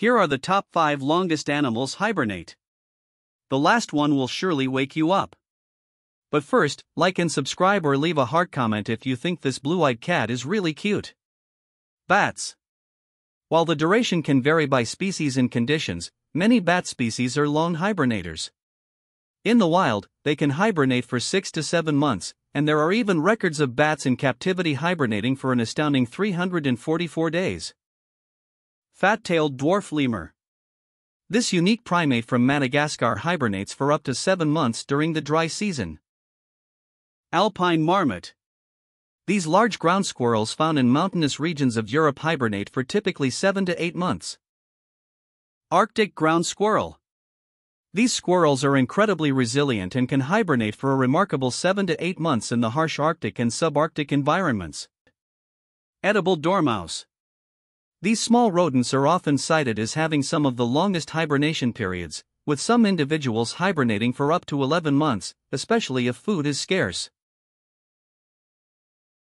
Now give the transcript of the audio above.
Here are the top 5 longest animals hibernate. The last one will surely wake you up. But first, like and subscribe or leave a heart comment if you think this blue eyed cat is really cute. Bats. While the duration can vary by species and conditions, many bat species are long hibernators. In the wild, they can hibernate for 6 to 7 months, and there are even records of bats in captivity hibernating for an astounding 344 days. Fat tailed dwarf lemur. This unique primate from Madagascar hibernates for up to 7 months during the dry season. Alpine marmot. These large ground squirrels found in mountainous regions of Europe hibernate for typically 7 to 8 months. Arctic ground squirrel. These squirrels are incredibly resilient and can hibernate for a remarkable 7 to 8 months in the harsh Arctic and subarctic environments. Edible dormouse. These small rodents are often cited as having some of the longest hibernation periods, with some individuals hibernating for up to 11 months, especially if food is scarce.